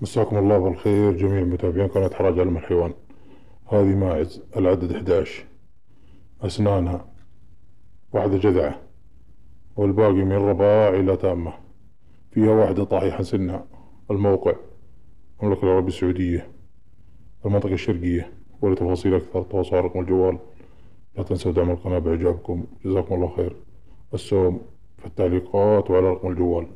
مساكم الله بالخير جميع متابعين قناة حراج علم الحيوان. هذه ماعز العدد 11 أسنانها واحدة جذعة والباقي من رباع إلى تامة. فيها واحدة طاحية سنها الموقع المملكة العربية السعودية. المنطقة الشرقية. ولتفاصيل أكثر. تواصلوا رقم الجوال. لا تنسوا دعم القناة بإعجابكم. جزاكم الله خير. السوم في التعليقات وعلى رقم الجوال.